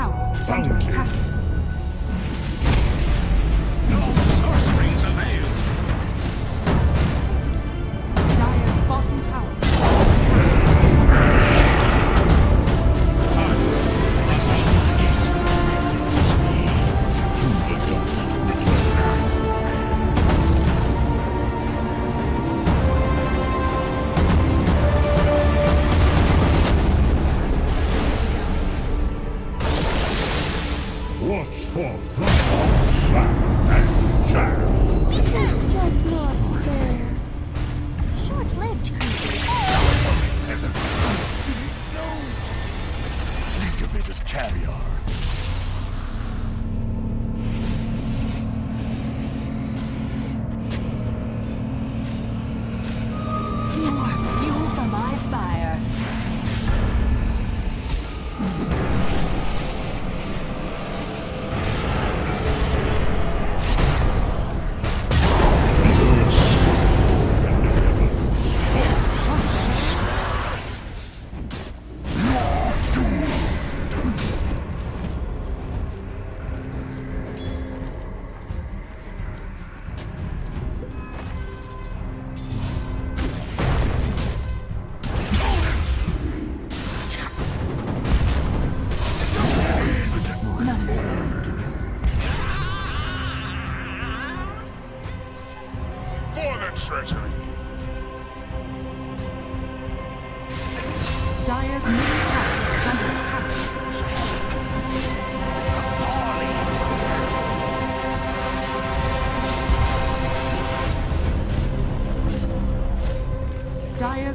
tower is Watch for fly, slap, and jam. That's just not fair. Short-lived creature. Peasants. Didn't know. Think of it as caviar.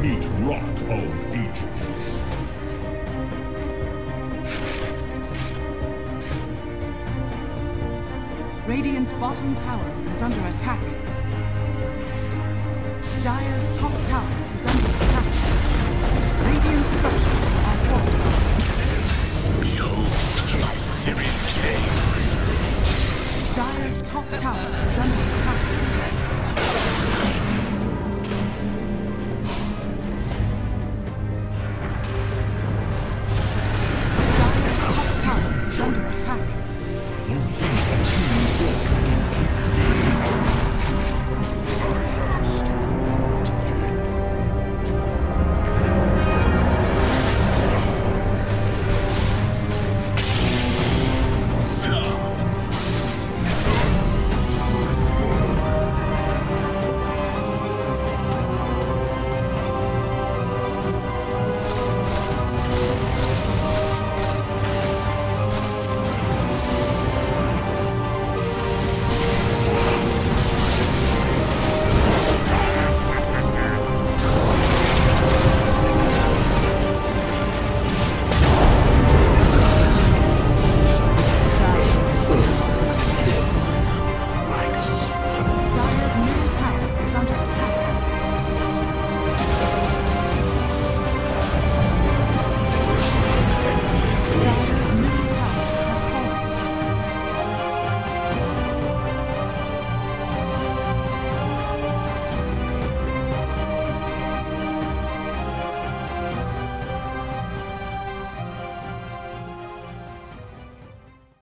Meet Rock of Ages. Radiant's bottom tower is under attack. Dire's top tower is under attack. Radiant structures